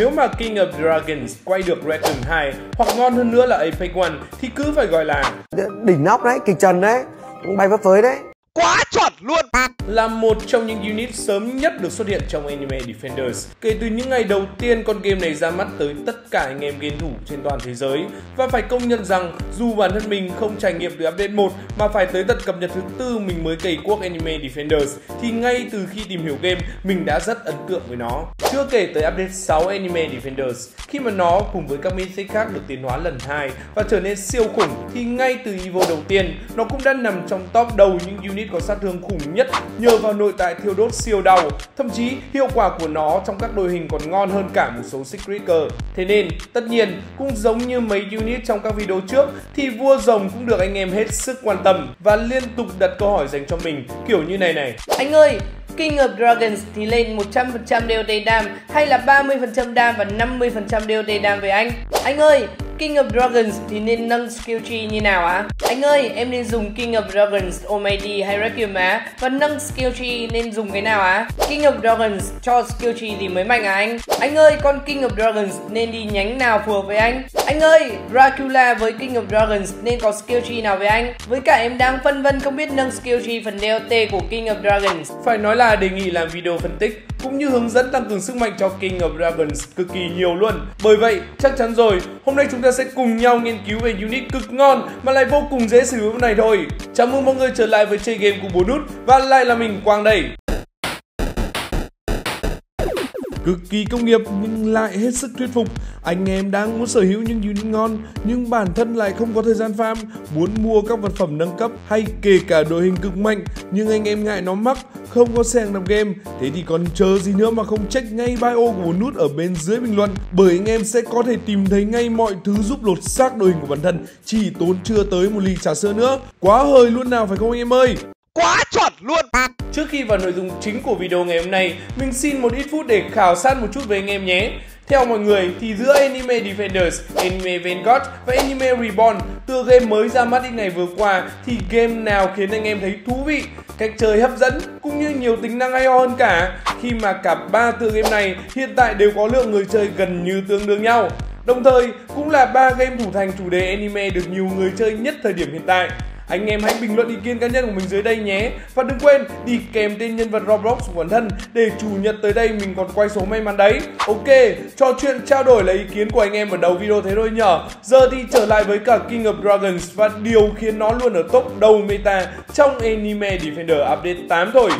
Nếu mà King of Dragons quay được Return 2 hoặc ngon hơn nữa là Apex One thì cứ phải gọi là đỉnh nóc đấy, kịch trần đấy bay phấp phới đấy quá chuẩn luôn là một trong những unit sớm nhất được xuất hiện trong anime Defenders. Kể từ những ngày đầu tiên con game này ra mắt tới tất cả anh em game thủ trên toàn thế giới và phải công nhận rằng, dù bản thân mình không trải nghiệm từ update 1 mà phải tới tận cập nhật thứ tư mình mới cày cuốc anime Defenders, thì ngay từ khi tìm hiểu game, mình đã rất ấn tượng với nó. Chưa kể tới update 6 anime Defenders, khi mà nó cùng với các mythic khác được tiến hóa lần 2 và trở nên siêu khủng, thì ngay từ Evo đầu tiên, nó cũng đã nằm trong top đầu những unit có sát thương khủng nhất nhờ vào nội tại thiêu đốt siêu đau. Thậm chí hiệu quả của nó trong các đội hình còn ngon hơn cả một số Secreter. Thế nên tất nhiên cũng giống như mấy unit trong các video trước thì vua rồng cũng được anh em hết sức quan tâm và liên tục đặt câu hỏi dành cho mình kiểu như này này. Anh ơi, King of Dragons thì lên 100% DOT dam hay là 30% dam và 50% DOT dam với anh? Anh ơi, King of Dragons thì nên nâng skill tree như nào á? Anh ơi, em nên dùng King of Dragons, Almighty hay Requiem á? Và nâng skill tree nên dùng cái nào á? King of Dragons cho skill tree thì mới mạnh à anh? Anh ơi, con King of Dragons nên đi nhánh nào phù hợp với anh? Anh ơi, Dracula với King of Dragons nên có skill tree nào với anh? Với cả em đang phân vân không biết nâng skill tree phần DOT của King of Dragons. Phải nói là đề nghị làm video phân tích cũng như hướng dẫn tăng cường sức mạnh cho King of Dragons cực kỳ nhiều luôn. Bởi vậy, chắc chắn rồi, hôm nay chúng ta sẽ cùng nhau nghiên cứu về unit cực ngon mà lại vô cùng dễ sử dụng này thôi. Chào mừng mọi người trở lại với chơi game của bố nút và lại là mình Quang đây cực kỳ công nghiệp nhưng lại hết sức thuyết phục. Anh em đang muốn sở hữu những unit ngon nhưng bản thân lại không có thời gian farm, muốn mua các vật phẩm nâng cấp hay kể cả đội hình cực mạnh nhưng anh em ngại nó mắc, không có sàng nạp game. Thế thì còn chờ gì nữa mà không check ngay bio của một nút ở bên dưới bình luận bởi anh em sẽ có thể tìm thấy ngay mọi thứ giúp lột xác đội hình của bản thân chỉ tốn chưa tới một ly trà sữa nữa. Quá hời luôn nào phải không anh em ơi? quá chuẩn luôn Trước khi vào nội dung chính của video ngày hôm nay, mình xin một ít phút để khảo sát một chút về anh em nhé. Theo mọi người thì giữa Anime Defenders, Anime Vanguard và Anime Reborn từ game mới ra mắt ít ngày vừa qua thì game nào khiến anh em thấy thú vị, cách chơi hấp dẫn cũng như nhiều tính năng hay ho hơn cả khi mà cả ba tựa game này hiện tại đều có lượng người chơi gần như tương đương nhau. Đồng thời cũng là ba game thủ thành chủ đề anime được nhiều người chơi nhất thời điểm hiện tại. Anh em hãy bình luận ý kiến cá nhân của mình dưới đây nhé. Và đừng quên đi kèm tên nhân vật Roblox của bản thân Để chủ nhật tới đây mình còn quay số may mắn đấy. Ok, trò chuyện trao đổi lấy ý kiến của anh em ở đầu video thế thôi nhở. Giờ thì trở lại với cả King of Dragons Và điều khiến nó luôn ở top đầu meta trong Anime Defender Update 8 thôi.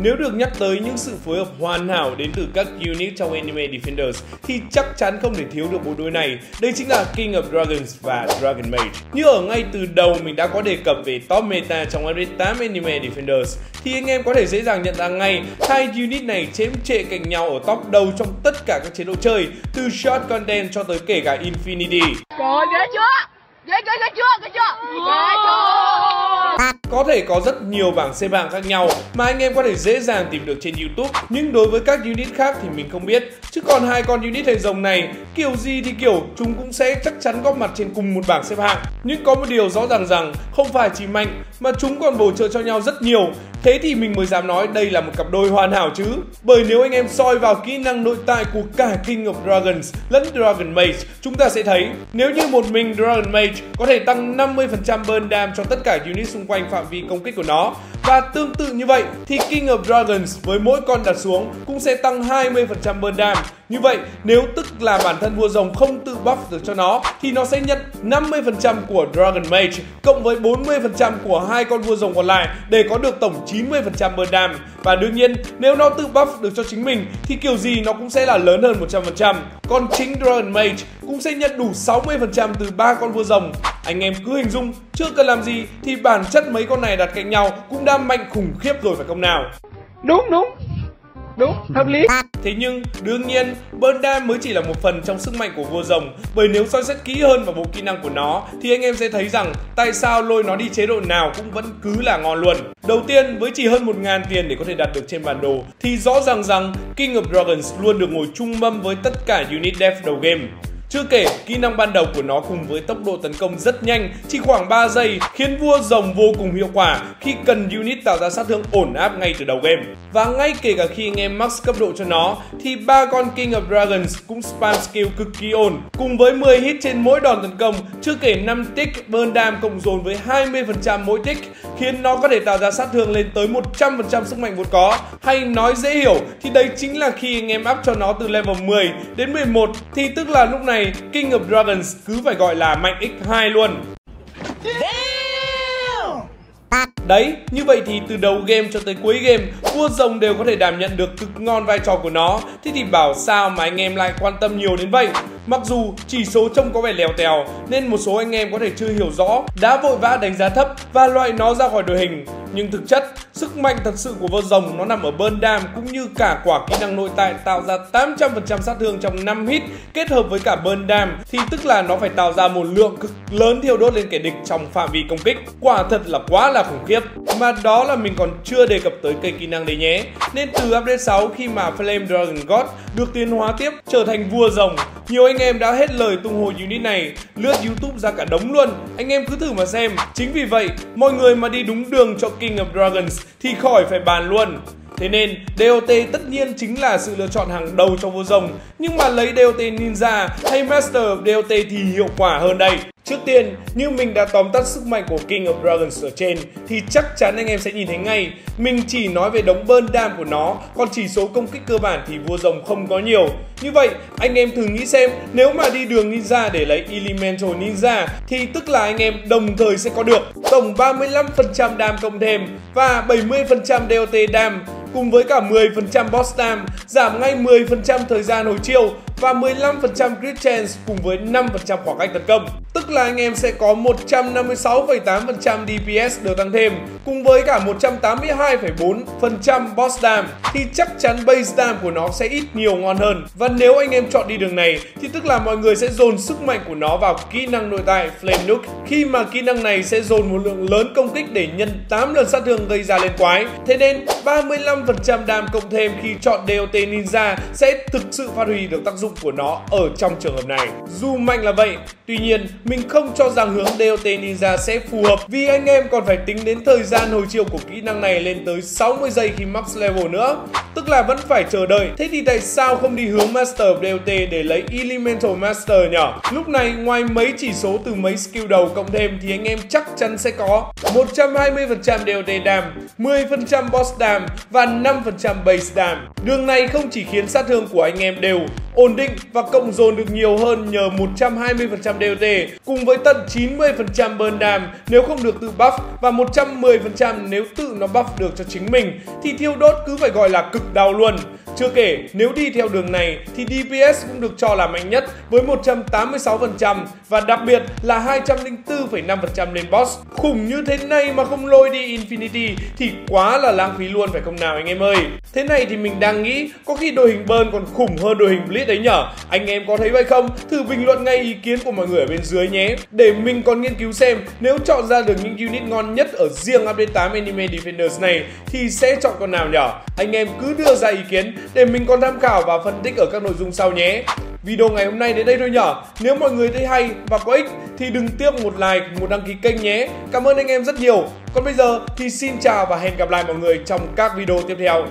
Nếu được nhắc tới những sự phối hợp hoàn hảo đến từ các unit trong Anime Defenders, thì chắc chắn không thể thiếu được bộ đôi này. Đây chính là King of Dragons và Dragon Maid. Như ở ngay từ đầu, mình đã có đề cập về top meta trong Unreal 8 Anime Defenders, thì anh em có thể dễ dàng nhận ra ngay hai unit này chém trệ cạnh nhau ở top đầu trong tất cả các chế độ chơi, từ short content cho tới kể cả Infinity. Trời ghê chưa? Ghê ghê ghê chưa? Ghê chưa? Ghê chưa? Có thể có rất nhiều bảng xếp hạng khác nhau mà anh em có thể dễ dàng tìm được trên YouTube. Nhưng đối với các unit khác thì mình không biết. Chứ còn hai con unit hệ rồng này kiểu gì thì kiểu chúng cũng sẽ chắc chắn góp mặt trên cùng một bảng xếp hạng. Nhưng có một điều rõ ràng rằng không phải chỉ mạnh mà chúng còn bổ trợ cho nhau rất nhiều. Thế thì mình mới dám nói đây là một cặp đôi hoàn hảo chứ. Bởi nếu anh em soi vào kỹ năng nội tại của cả King of Dragons lẫn Dragon Mage Chúng ta sẽ thấy nếu như một mình Dragon Mage có thể tăng 50% burn dam cho tất cả unit xung quanh phạm vi công kích của nó. Và tương tự như vậy, thì King of Dragons với mỗi con đặt xuống cũng sẽ tăng 20% burn dam như vậy, nếu tức là bản thân vua rồng không tự buff được cho nó thì nó sẽ nhận 50% của Dragon Mage cộng với 40% của hai con vua rồng còn lại để có được tổng 90% burn dam. Và đương nhiên, nếu nó tự buff được cho chính mình thì kiểu gì nó cũng sẽ là lớn hơn 100%. Còn chính Dragon Mage cũng sẽ nhận đủ 60% từ ba con vua rồng. Anh em cứ hình dung, chưa cần làm gì thì bản chất mấy con này đặt cạnh nhau cũng đã mạnh khủng khiếp rồi phải không nào? Đúng đúng đúng hợp lý. Thế nhưng đương nhiên Burnham mới chỉ là một phần trong sức mạnh của vua rồng. Bởi nếu soi xét kỹ hơn vào bộ kỹ năng của nó thì anh em sẽ thấy rằng tại sao lôi nó đi chế độ nào cũng vẫn cứ là ngon luôn. Đầu tiên với chỉ hơn một ngàn tiền để có thể đặt được trên bản đồ thì rõ ràng rằng King of Dragons luôn được ngồi chung mâm với tất cả unit death đầu game chưa kể, kỹ năng ban đầu của nó cùng với tốc độ tấn công rất nhanh, chỉ khoảng 3 giây, khiến vua rồng vô cùng hiệu quả khi cần unit tạo ra sát thương ổn áp ngay từ đầu game. Và ngay kể cả khi anh em max cấp độ cho nó, thì ba con King of Dragons cũng spam skill cực kỳ ổn, cùng với 10 hit trên mỗi đòn tấn công, chưa kể 5 tick burn dam cộng dồn với 20% mỗi tick, khiến nó có thể tạo ra sát thương lên tới 100% sức mạnh vốn có. Hay nói dễ hiểu thì đây chính là khi anh em up cho nó từ level 10 đến 11 thì tức là lúc này King of Dragons cứ phải gọi là mạnh x2 luôn. Đấy, như vậy thì từ đầu game cho tới cuối game, vua rồng đều có thể đảm nhận được cực ngon vai trò của nó. Thế thì bảo sao mà anh em lại quan tâm nhiều đến vậy? Mặc dù chỉ số trông có vẻ lèo tèo nên một số anh em có thể chưa hiểu rõ, đã vội vã đánh giá thấp và loại nó ra khỏi đội hình. Nhưng thực chất, sức mạnh thật sự của vua rồng nó nằm ở burn dam cũng như cả quả kỹ năng nội tại tạo ra 800% sát thương trong 5 hit kết hợp với cả burn dam thì tức là nó phải tạo ra một lượng cực lớn thiêu đốt lên kẻ địch trong phạm vi công kích. Quả thật là quá là khủng khiếp. Mà đó là mình còn chưa đề cập tới cây kỹ năng đấy nhé. Nên từ update 6 khi mà Flame Dragon God được tiến hóa tiếp trở thành vua rồng nhiều anh anh em đã hết lời tung hô unit này, lướt YouTube ra cả đống luôn. Anh em cứ thử mà xem. Chính vì vậy, mọi người mà đi đúng đường cho King of Dragons thì khỏi phải bàn luôn. Thế nên DOT tất nhiên chính là sự lựa chọn hàng đầu cho vô rồng Nhưng mà lấy DOT Ninja hay Master of DOT thì hiệu quả hơn đây Trước tiên, như mình đã tóm tắt sức mạnh của King of Dragons ở trên thì chắc chắn anh em sẽ nhìn thấy ngay. Mình chỉ nói về đống bơn đam của nó, còn chỉ số công kích cơ bản thì vua rồng không có nhiều. Như vậy, anh em thử nghĩ xem nếu mà đi đường ninja để lấy Elemental Ninja thì tức là anh em đồng thời sẽ có được tổng 35% đam cộng thêm và 70% DOT đam cùng với cả 10% boss dam, giảm ngay 10% thời gian hồi chiêu và 15% crit chance cùng với 5% khoảng cách tấn công. Tức là anh em sẽ có 156,8% DPS được tăng thêm cùng với cả 182,4% boss dam thì chắc chắn base dam của nó sẽ ít nhiều ngon hơn. Và nếu anh em chọn đi đường này thì tức là mọi người sẽ dồn sức mạnh của nó vào kỹ năng nội tại Flame Nook khi mà kỹ năng này sẽ dồn một lượng lớn công kích để nhân 8 lần sát thương gây ra lên quái. Thế nên 35% dam cộng thêm khi chọn DOT Ninja sẽ thực sự phát huy được tác dụng của nó ở trong trường hợp này. Dù mạnh là vậy, tuy nhiên mình không cho rằng hướng DOT Ninja sẽ phù hợp vì anh em còn phải tính đến thời gian hồi chiều của kỹ năng này lên tới 60 giây khi max level nữa. Tức là vẫn phải chờ đợi. Thế thì tại sao không đi hướng Master of DOT để lấy Elemental Master nhỉ? Lúc này ngoài mấy chỉ số từ mấy skill đầu cộng thêm thì anh em chắc chắn sẽ có 120% DOT dam, 10% boss dam và 5% base dam. Đường này không chỉ khiến sát thương của anh em đều ổn định và cộng dồn được nhiều hơn nhờ 120% DOT cùng với tận 90% burn dam nếu không được tự buff và 110% nếu tự nó buff được cho chính mình, thì thiêu đốt cứ phải gọi là cực đau luôn. Chưa kể, nếu đi theo đường này thì DPS cũng được cho là mạnh nhất với 186% và đặc biệt là 204,5% lên boss. Khủng như thế này mà không lôi đi Infinity thì quá là lãng phí luôn phải không nào anh em ơi. Thế này thì mình đang nghĩ có khi đội hình Burn còn khủng hơn đội hình Blitz đấy nhở. Anh em có thấy vậy không? Thử bình luận ngay ý kiến của mọi người ở bên dưới nhé. Để mình còn nghiên cứu xem nếu chọn ra được những unit ngon nhất ở riêng update 8 Anime Defenders này thì sẽ chọn con nào nhở? Anh em cứ đưa ra ý kiến để mình còn tham khảo và phân tích ở các nội dung sau nhé. Video ngày hôm nay đến đây thôi nhở. Nếu mọi người thấy hay và có ích thì đừng tiếc một like, một đăng ký kênh nhé. Cảm ơn anh em rất nhiều. Còn bây giờ thì xin chào và hẹn gặp lại mọi người trong các video tiếp theo.